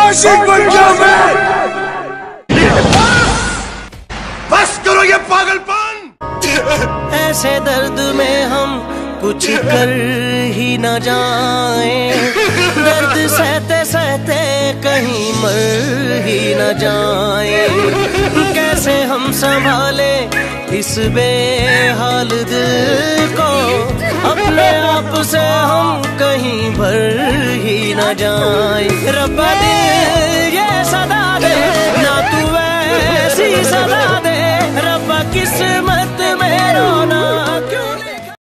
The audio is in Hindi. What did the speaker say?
आशिक बन गया मैं बस करो ये पागलपन ऐसे दर्द में हम कुछ कर ही न जाए। दर्द सहते सहते कहीं मर ही न जाए। कैसे हम संभाले इस बेहाल से हम कहीं भर ही न जाए। रब दे, ये सदा दे, ना तू ऐसी सदा दे। रब किस्मत